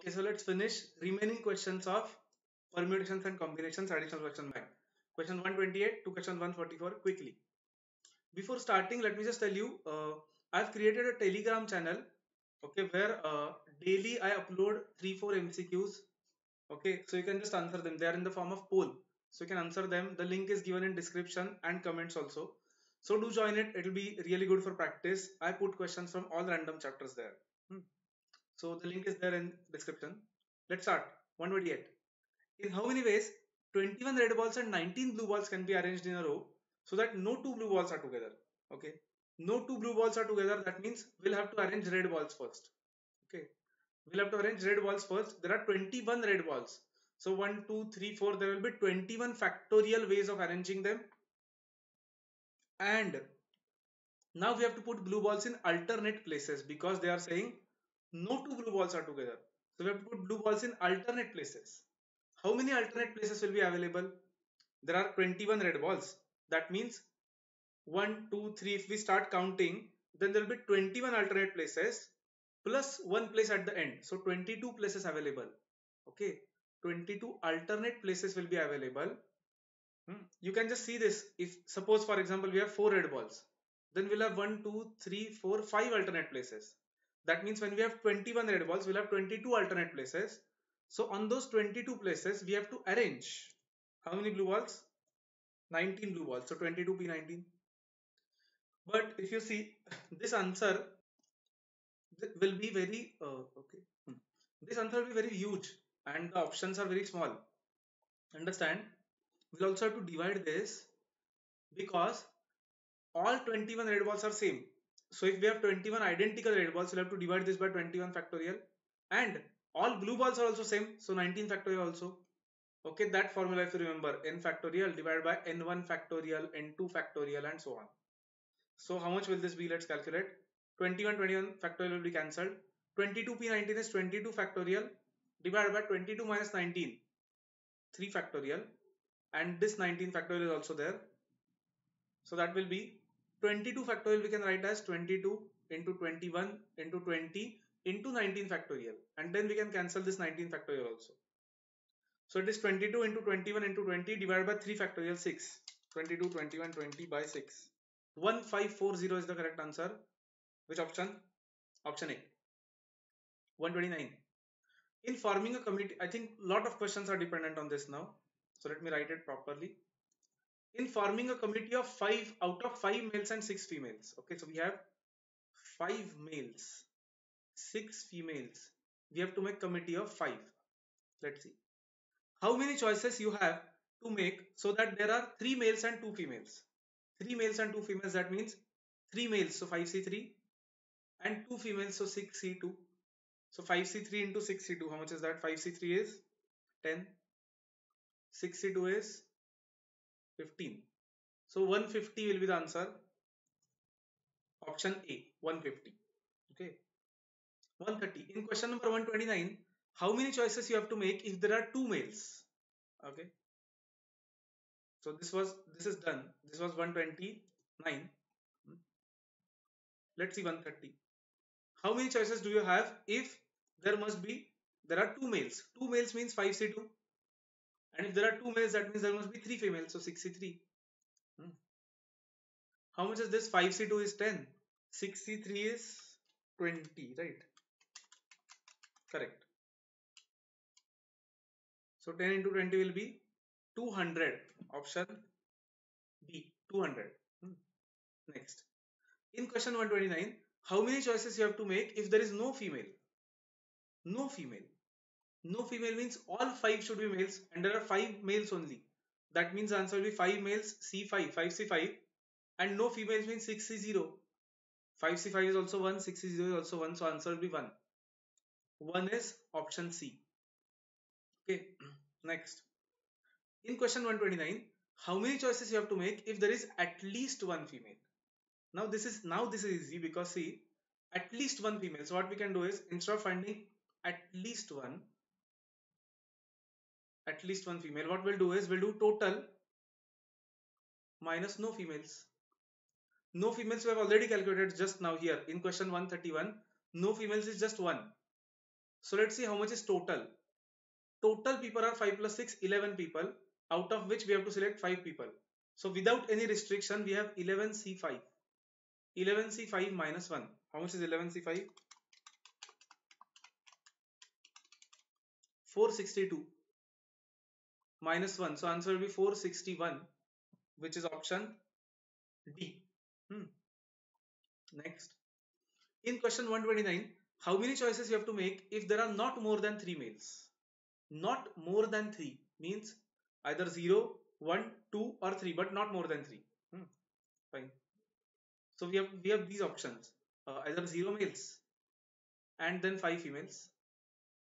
Okay, so let's finish remaining questions of permutations and combinations additional question bank. Question 128 to question 144 quickly. Before starting, let me just tell you, uh, I've created a Telegram channel, okay, where uh, daily I upload three, four MCQs. Okay, so you can just answer them. They are in the form of poll, so you can answer them. The link is given in description and comments also. So do join it. It will be really good for practice. I put questions from all random chapters there. So the link is there in description. Let's start. 128. In how many ways 21 red balls and 19 blue balls can be arranged in a row so that no two blue balls are together. Okay. No two blue balls are together. That means we'll have to arrange red balls first. Okay. We'll have to arrange red balls first. There are 21 red balls. So 1, 2, 3, 4. There will be 21 factorial ways of arranging them. And now we have to put blue balls in alternate places because they are saying no two blue balls are together. So we have to put blue balls in alternate places. How many alternate places will be available? There are 21 red balls. That means 1, 2, 3. If we start counting, then there will be 21 alternate places plus one place at the end. So 22 places available. Okay. 22 alternate places will be available. Hmm. You can just see this. If suppose for example we have four red balls, then we'll have 1, 2, 3, 4, 5 alternate places. That means when we have 21 red balls, we'll have 22 alternate places. So on those 22 places, we have to arrange how many blue balls? 19 blue balls. So 22 P19. But if you see this answer will be very uh, okay. Hmm. This answer will be very huge and the options are very small. Understand? We'll also have to divide this because all 21 red balls are same. So if we have 21 identical red balls, we'll have to divide this by 21 factorial. And all blue balls are also same. So 19 factorial also. Okay, that formula if you remember, n factorial divided by n1 factorial, n2 factorial and so on. So how much will this be? Let's calculate. 21, 21 factorial will be cancelled. 22p19 is 22 factorial divided by 22 minus 19, 3 factorial. And this 19 factorial is also there. So that will be 22 factorial we can write as 22 into 21 into 20 into 19 factorial and then we can cancel this 19 factorial also. So it is 22 into 21 into 20 divided by 3 factorial 6. 22, 21, 20 by 6. 1540 is the correct answer. Which option? Option A. 129. In forming a committee, I think lot of questions are dependent on this now. So let me write it properly in forming a committee of five out of five males and six females. Okay, so we have five males, six females. We have to make committee of five. Let's see. How many choices you have to make so that there are three males and two females. Three males and two females, that means three males, so 5C3 and two females, so 6C2. So 5C3 into 6C2, how much is that? 5C3 is 10. 6C2 is 15. So 150 will be the answer. Option A, 150. Okay. 130. In question number 129, how many choices you have to make if there are two males? Okay. So this was this is done. This was 129. Let's see 130. How many choices do you have if there must be there are two males? Two males means 5C2 and if there are two males, that means there must be three females. So 6C3. Hmm. How much is this? 5C2 is 10. 6C3 is 20, right? Correct. So 10 into 20 will be 200. Option B, 200. Hmm. Next. In question 129, how many choices you have to make if there is no female? No female. No female means all five should be males and there are five males only. That means answer will be 5 males C5, 5C5 and no females means 6C0. 5C5 is also 1, 6C0 is also 1 so answer will be 1. 1 is option C. Okay, next. In question 129, how many choices you have to make if there is at least one female? Now this is now this is easy because see at least one female. So what we can do is instead of finding at least one, at least one female what we'll do is we'll do total minus no females no females we have already calculated just now here in question 131 no females is just one So let's see how much is total. Total people are 5 plus 6, 11 people, out of which we have to select 5 people. So without any restriction, we have 11C5. 11C5 minus 1. How much is 11C5? 462 minus 1. So answer will be 461, which is option D. Hmm. Next. In question 129, how many choices you have to make if there are not more than 3 males? Not more than 3 means either 0, 1, 2 or 3 but not more than 3. Hmm. Fine. So we have, we have these options uh, either 0 males and then 5 females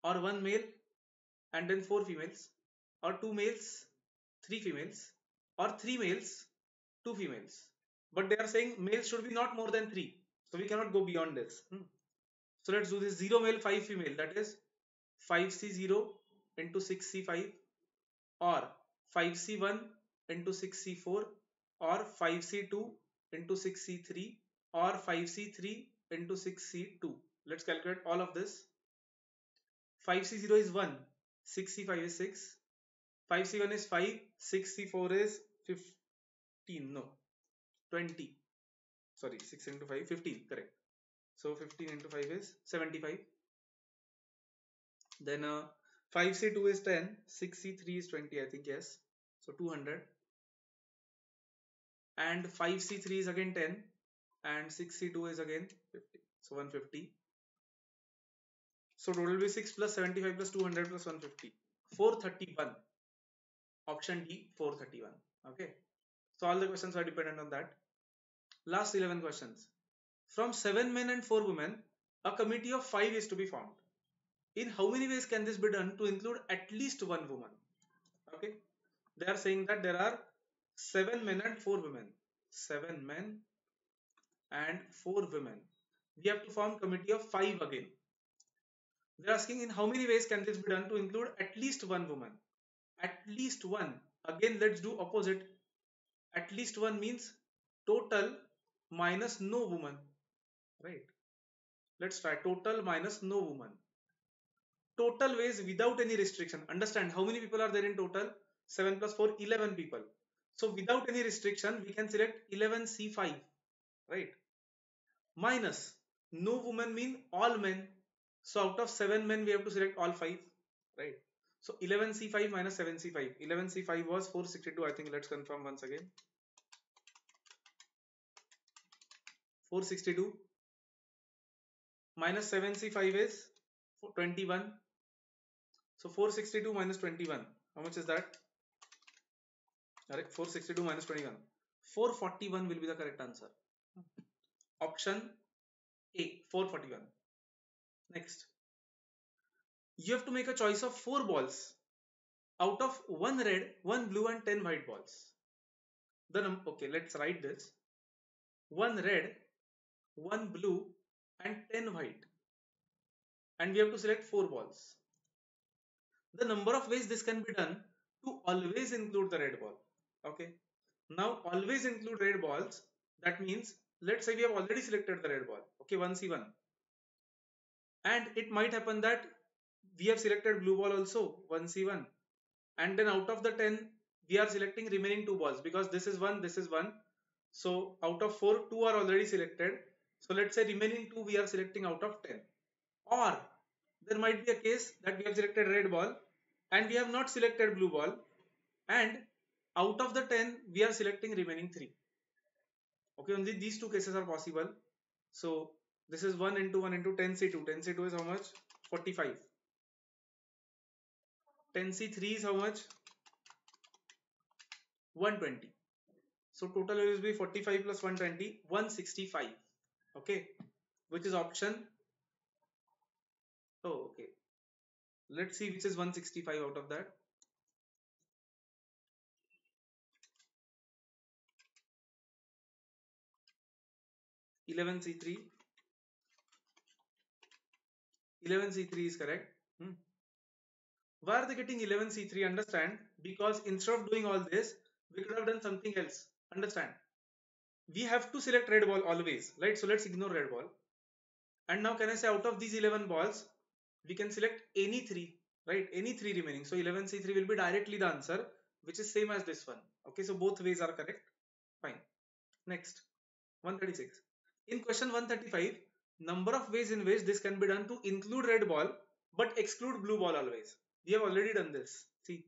or 1 male and then 4 females or 2 males, 3 females or 3 males, 2 females. But they are saying males should be not more than 3. So we cannot go beyond this. Hmm. So let's do this 0 male 5 female that is 5c0 into 6c5 or 5c1 into 6c4 or 5c2 into 6c3 or 5c3 into 6c2. Let's calculate all of this. 5c0 is 1, 6c5 is 6, 5c1 is 5, 6c4 is 15, no, 20 sorry 6 into 5 15 correct. So 15 into 5 is 75 then uh, 5c2 is 10 6c3 is 20 i think yes. So 200 and 5c3 is again 10 and 6c2 is again 50 so 150 so total will be 6 plus 75 plus 200 plus 150 431 option d 431 okay so all the questions are dependent on that Last 11 questions. From 7 men and 4 women, a committee of 5 is to be formed. In how many ways can this be done to include at least one woman? Okay. They are saying that there are 7 men and 4 women. 7 men and 4 women. We have to form committee of 5 again. They are asking in how many ways can this be done to include at least one woman. At least one. Again, let's do opposite. At least one means total minus no woman. Right. Let's try total minus no woman. Total ways without any restriction. Understand how many people are there in total? 7 plus 4 11 people. So without any restriction we can select 11 c5 right. Minus. No woman mean all men. So out of 7 men we have to select all 5 right so 11 c5 minus 7 c5 11 c5 was 462 i think let's confirm once again. 462 minus 7c5 is 21 so 462 minus 21 how much is that? Right 462 minus 21 441 will be the correct answer. Option a 441 next you have to make a choice of four balls out of one red one blue and 10 white balls. The okay let's write this. One red one blue and 10 white. And we have to select four balls. The number of ways this can be done to always include the red ball. Okay. Now always include red balls. That means let's say we have already selected the red ball. Okay 1c1 and it might happen that we have selected blue ball also 1c1 and then out of the 10 we are selecting remaining two balls because this is one this is one so out of four two are already selected so let's say remaining two we are selecting out of 10. Or there might be a case that we have selected red ball and we have not selected blue ball and out of the 10 we are selecting remaining 3. Okay, only these two cases are possible. So this is 1 into 1 into 10C2. 10C2 is how much? 45. 10C3 is how much? 120. So total will be 45 plus 120, 165 okay which is option oh okay let's see which is 165 out of that Eleven C three. Eleven C three is correct. Hmm. Why are they getting eleven C three? Understand? Because instead of doing all this, we could have done something else. Understand? we have to select red ball always right? So let's ignore red ball. And now can i say out of these 11 balls we can select any three right? Any three remaining. So 11c3 will be directly the answer which is same as this one. Okay so both ways are correct. Fine. Next. 136 in question 135 number of ways in which this can be done to include red ball but exclude blue ball always we have already done this. See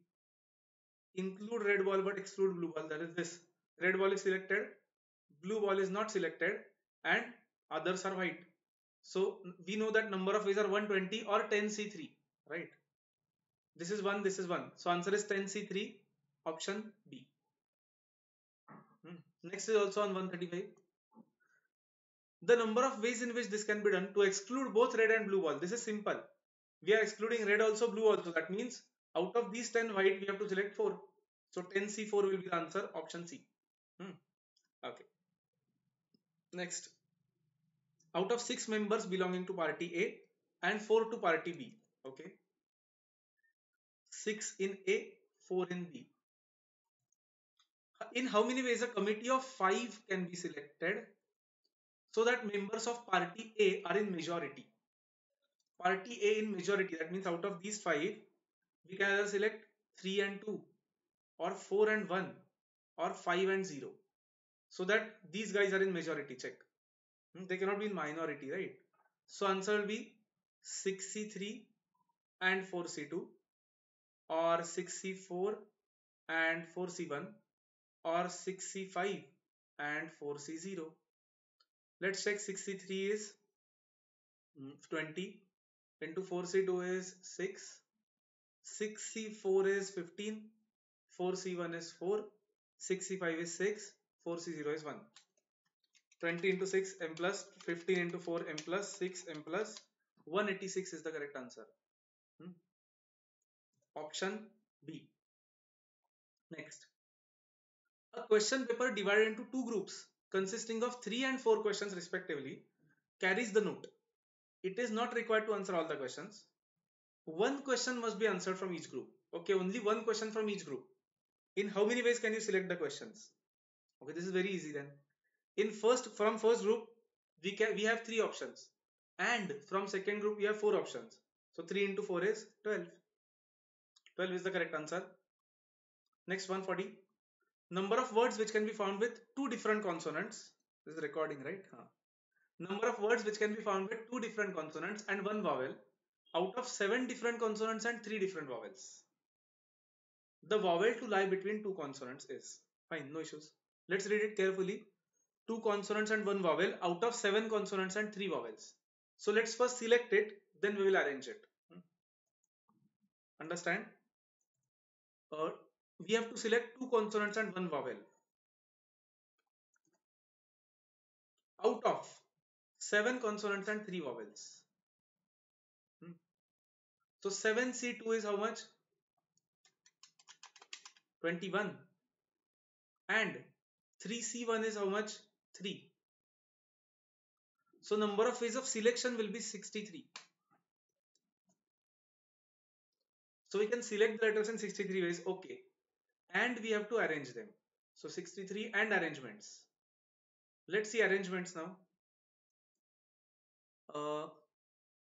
include red ball but exclude blue ball. That is this. Red ball is selected blue ball is not selected and others are white. So we know that number of ways are 120 or 10c3 right? This is 1 this is 1 so answer is 10c3 option b. Hmm. next is also on 135 the number of ways in which this can be done to exclude both red and blue ball. This is simple we are excluding red also blue also. That means out of these 10 white we have to select 4 so 10c4 will be the answer option c. Hmm. okay. Next. Out of 6 members belonging to party a and 4 to party b. Okay. 6 in a 4 in b. In how many ways a committee of 5 can be selected so that members of party a are in majority party A in majority. That means out of these five, we can either select 3 and 2 or 4 and 1 or 5 and 0. So that these guys are in majority. Check. Hmm, they cannot be in minority, right? So answer will be 6C3 and 4C2 or 6C4 and 4C1 or 6C5 and 4C0. Let's check 6C3 is hmm, 20 into 4c2 is 6 6c4 is 15 4c1 is 4 6c5 is 6 4c0 is 1 20 into 6 m plus 15 into 4 m plus 6 m plus 186 is the correct answer. Hmm? option b. Next. A question paper divided into two groups consisting of 3 and 4 questions respectively carries the note it is not required to answer all the questions. One question must be answered from each group. Okay, only one question from each group. In how many ways can you select the questions? Okay, this is very easy then. In first, from first group, we can we have three options. And from second group, we have four options. So 3 into 4 is 12. 12 is the correct answer. Next 140. Number of words which can be found with two different consonants. This is recording, right? Huh number of words which can be found with two different consonants and one vowel out of seven different consonants and three different vowels. The vowel to lie between two consonants is fine, no issues. Let's read it carefully. Two consonants and one vowel out of seven consonants and three vowels. So let's first select it, then we will arrange it. Hmm. Understand? Uh, we have to select two consonants and one vowel. Out of seven consonants and three vowels. Hmm. So 7C2 is how much? 21. And 3C1 is how much? 3. So number of ways of selection will be 63. So we can select the letters in 63 ways. Okay. And we have to arrange them. So 63 and arrangements. Let's see arrangements now uh,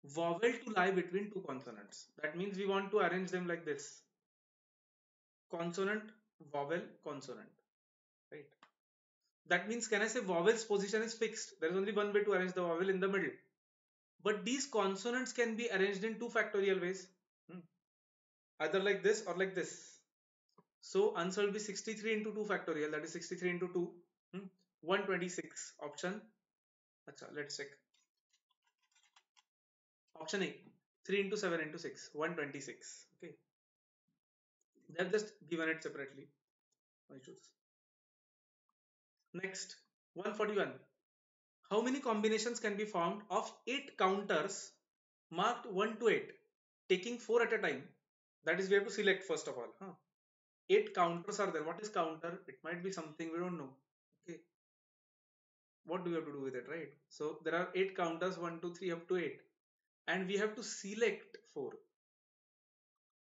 vowel to lie between two consonants. That means we want to arrange them like this. Consonant, vowel, consonant. Right. That means can I say vowel's position is fixed. There is only one way to arrange the vowel in the middle. But these consonants can be arranged in two factorial ways. Hmm. Either like this or like this. So answer will be 63 into 2 factorial. That is 63 into 2. Hmm. 126 option. Achha, let's check. Option A 3 into 7 into 6 126 okay? They have just given it separately. Next 141 how many combinations can be formed of 8 counters marked 1 to 8 taking 4 at a time? That is we have to select first of all huh? 8 counters are there. What is counter? It might be something we don't know okay? What do we have to do with it right? So there are 8 counters 1 2 3 up to 8 and we have to select 4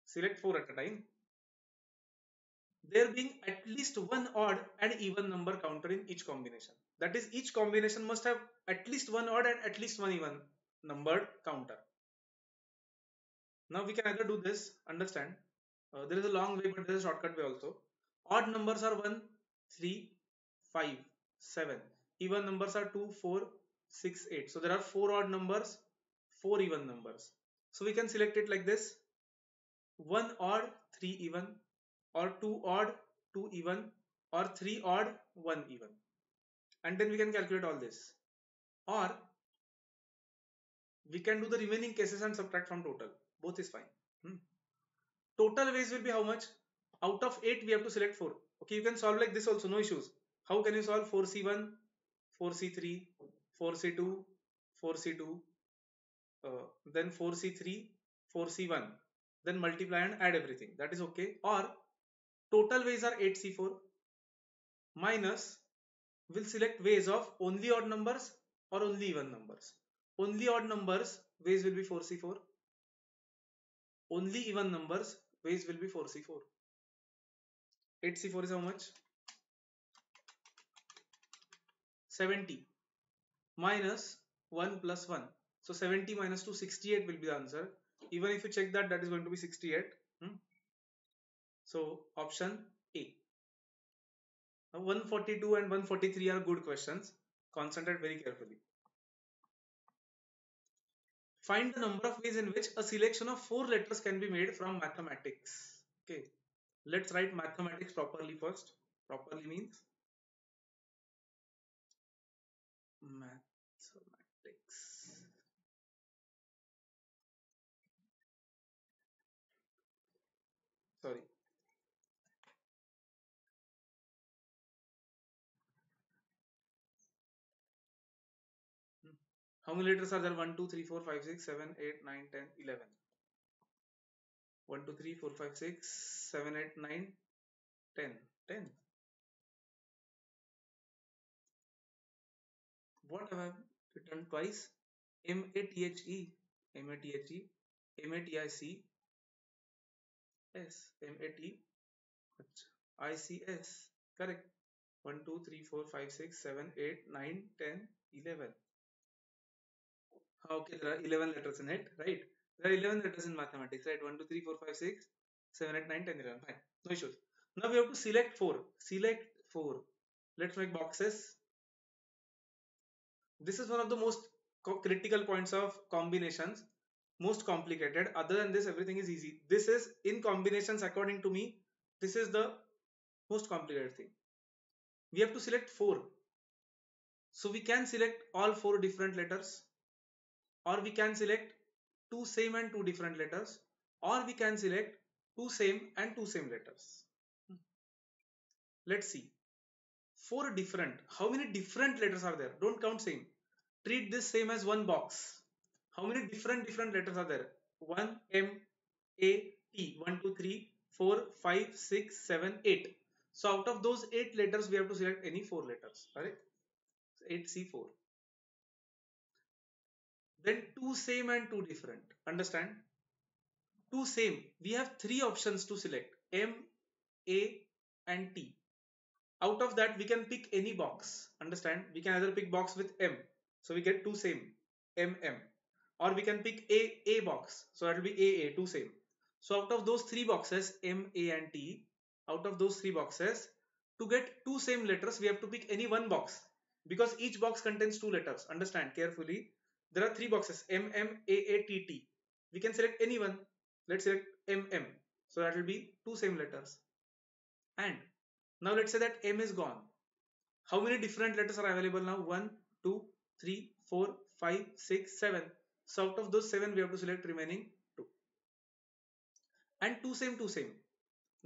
select 4 at a time there being at least one odd and even number counter in each combination that is each combination must have at least one odd and at least one even numbered counter Now we can either do this, understand. Uh, there is a long way, but there is a shortcut way also. Odd numbers are 1, 3, 5, 7. Even numbers are 2, 4, 6, 8. So there are 4 odd numbers, 4 even numbers. So we can select it like this. 1 odd, 3 even, or 2 odd, 2 even, or 3 odd, 1 even. And then we can calculate all this. Or we can do the remaining cases and subtract from total. Both is fine. Hmm. Total ways will be how much? Out of 8 we have to select 4. Okay, you can solve like this also, no issues. How can you solve 4C1, 4C3, 4C2, 4C2, uh, then 4C3, 4C1, then multiply and add everything. That is okay. Or total ways are 8C4 minus will select ways of only odd numbers or only even numbers. Only odd numbers ways will be 4C4. Only even numbers ways will be 4C4. 8C4 is how much? 70 minus 1 plus 1. So 70 minus 2, 68 will be the answer. Even if you check that, that is going to be 68. Hmm? So option A. Now 142 and 143 are good questions. Concentrate very carefully. Find the number of ways in which a selection of four letters can be made from mathematics. Okay, let's write mathematics properly first. Properly means mathematics. Sorry. Hmm. How many letters are there? 1, 2, 3, 4, 5, 6, 7, 8, 9, 10, 11. 1, 2, 3, 4, 5, 6, 7, 8, 9, 10. 10. What have I written twice? M A T H E, M A T H E, M A T I C S, M A T I C S. Correct. 1, 2, 3, 4, 5, 6, 7, 8, 9, 10, 11. Okay, there are 11 letters in it, right? There are 11 letters in mathematics, right? 1, 2, 3, 4, 5, 6, 7, 8, 9, 10, 11. Fine. No issues. Now we have to select 4. Select 4. Let's make boxes. This is one of the most critical points of combinations. Most complicated. Other than this, everything is easy. This is in combinations, according to me, this is the most complicated thing. We have to select 4. So we can select all 4 different letters or we can select two same and two different letters or we can select two same and two same letters. Let's see. Four different. How many different letters are there? Don't count same. Treat this same as one box. How many different different letters are there? 1 M A T. 1 2 3 4 5 6 7 8. So out of those 8 letters we have to select any 4 letters. Correct? 8 C4 then two same and two different. Understand? Two same. We have three options to select. M a and t. Out of that we can pick any box. Understand? We can either pick box with m. So we get two same. M m or we can pick a a box so that will be a a two same so out of those three boxes m a and t out of those three boxes to get two same letters we have to pick any one box because each box contains two letters understand carefully there are three boxes M M A A T T. We can select any one. Let's select M M. So that will be two same letters. And now let's say that M is gone. How many different letters are available now? 1, 2, 3, 4, 5, 6, 7. So out of those 7 we have to select remaining 2. And 2 same, 2 same.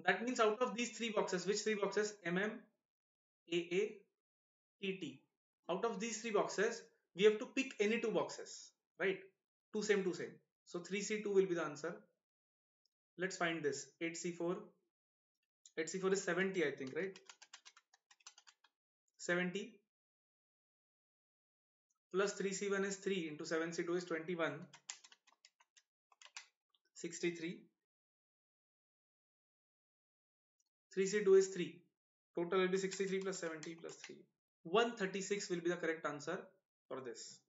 That means out of these 3 boxes, which 3 boxes? MM, AA, TT. Out of these 3 boxes, we have to pick any two boxes right two same two same so 3c2 will be the answer let's find this 8c4 8c4 is 70 i think right 70 plus 3c1 is 3 into 7c2 is 21 63 3c2 is 3 total will be 63 plus 70 plus 3 136 will be the correct answer for this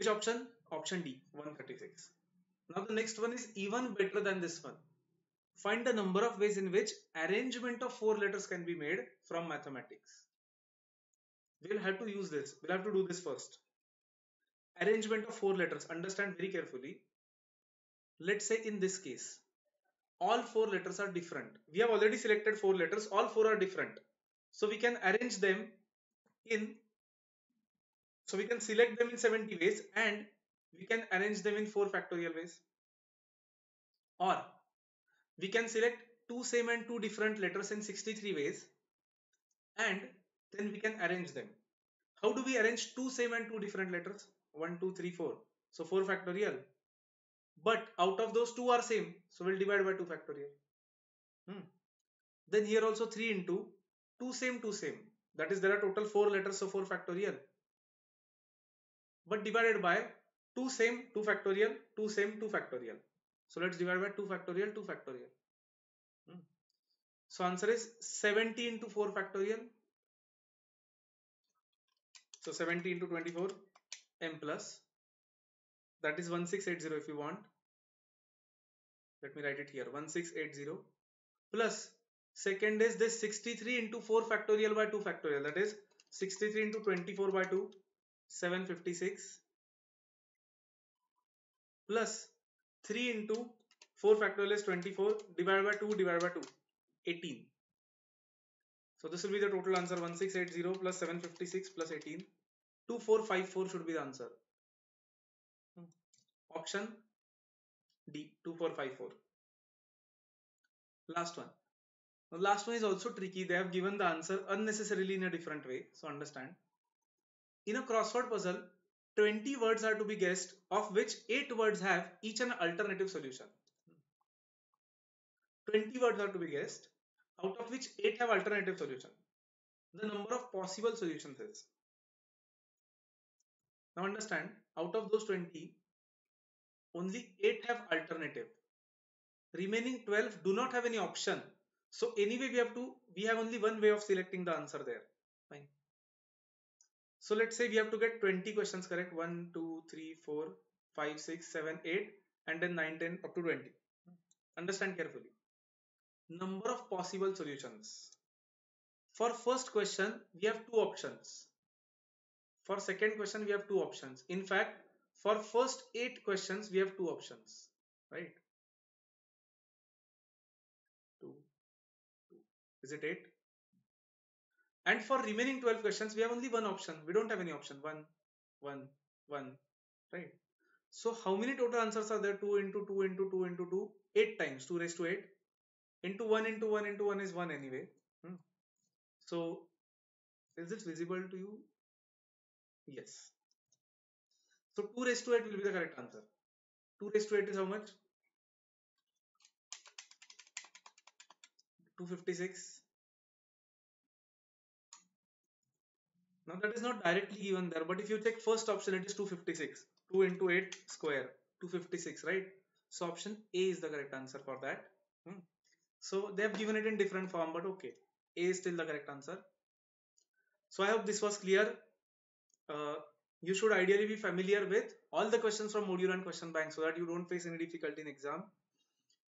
Which option? Option D, 136. Now the next one is even better than this one. Find the number of ways in which arrangement of four letters can be made from mathematics. We'll have to use this. We'll have to do this first. Arrangement of four letters. Understand very carefully. Let's say in this case, all four letters are different. We have already selected four letters. All four are different. So we can arrange them in so we can select them in 70 ways and we can arrange them in 4 factorial ways. Or we can select two same and two different letters in 63 ways and then we can arrange them. How do we arrange two same and two different letters? 1, 2, 3, 4. So 4 factorial. But out of those two are same. So we'll divide by 2 factorial. Hmm. Then here also 3 into 2 same, 2 same. That is there are total 4 letters so 4 factorial but divided by 2 same 2 factorial 2 same 2 factorial so let's divide by 2 factorial 2 factorial. Hmm. so answer is 70 into 4 factorial. So 70 into 24 m plus. That is 1680 if you want. Let me write it here. 1680 plus second is this 63 into 4 factorial by 2 factorial. That is 63 into 24 by 2 756 plus 3 into 4 factorial is 24 divided by 2 divided by 2 18 so this will be the total answer 1680 plus 756 plus 18 2454 should be the answer. Hmm. option D 2454 last one. The last one is also tricky. They have given the answer unnecessarily in a different way so understand. In a crossword puzzle, 20 words are to be guessed, of which 8 words have each an alternative solution. 20 words are to be guessed, out of which 8 have alternative solution. The number of possible solutions is. Now understand, out of those 20, only 8 have alternative. Remaining 12 do not have any option. So anyway, we have to, we have only one way of selecting the answer there. Fine. So let's say we have to get 20 questions correct 1, 2, 3, 4, 5, 6, 7, 8 and then 9, 10 up to 20. Understand carefully. Number of possible solutions. For first question we have two options. For second question we have two options. In fact for first 8 questions we have two options. Right. 2, 2. Is it 8? And for remaining 12 questions, we have only one option. We don't have any option. One, one, one, right? So how many total answers are there? 2 into 2 into 2 into 2, 8 times, 2 raised to 8. Into 1 into 1 into 1 is 1 anyway. Hmm. So is this visible to you? Yes. So 2 raised to 8 will be the correct answer. 2 raised to 8 is how much? 256 Now that is not directly given there, but if you check first option, it is 256. 2 into 8 square, 256, right? So option A is the correct answer for that. Hmm. So they have given it in different form, but okay. A is still the correct answer. So I hope this was clear. Uh, you should ideally be familiar with all the questions from module and question bank so that you don't face any difficulty in exam.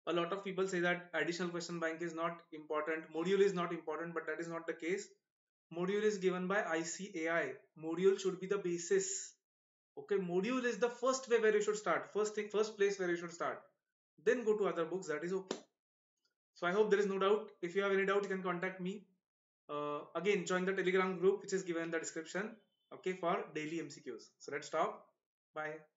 A lot of people say that additional question bank is not important, module is not important, but that is not the case module is given by ICAI. Module should be the basis. Okay, module is the first way where you should start. First thing, first place where you should start. Then go to other books. That is okay. So I hope there is no doubt. If you have any doubt, you can contact me. Uh, again, join the Telegram group which is given in the description. Okay, for daily MCQs. So let's stop. Bye.